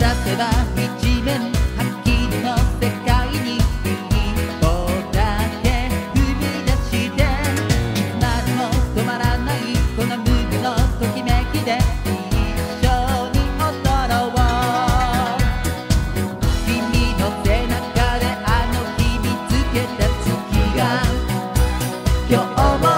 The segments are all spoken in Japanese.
ば一面はっきりの世界に一こだけ踏み出していつまでも止まらないこの無のときめきで一緒に踊ろう君の背中であの日見つけた月が今日も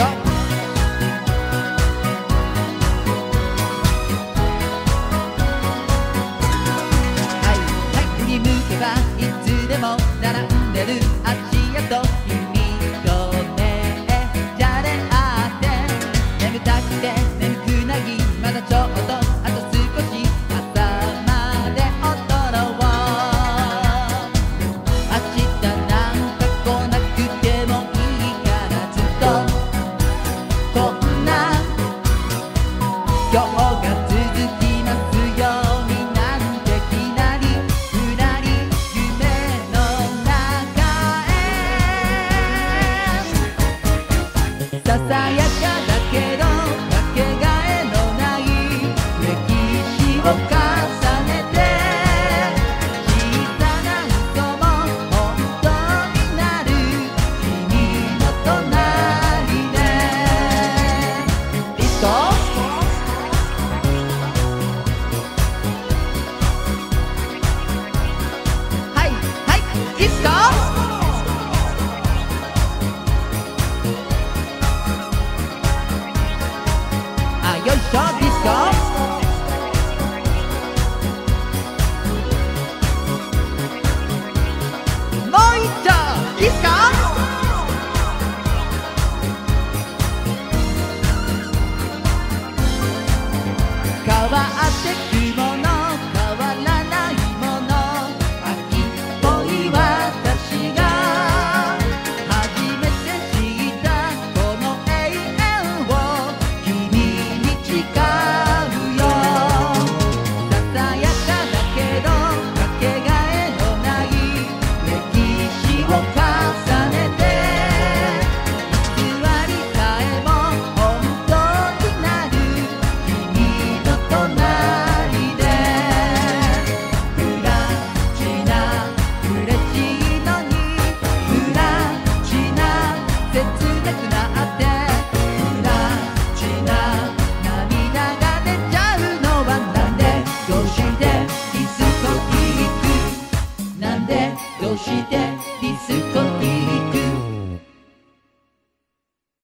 あそしてディスコ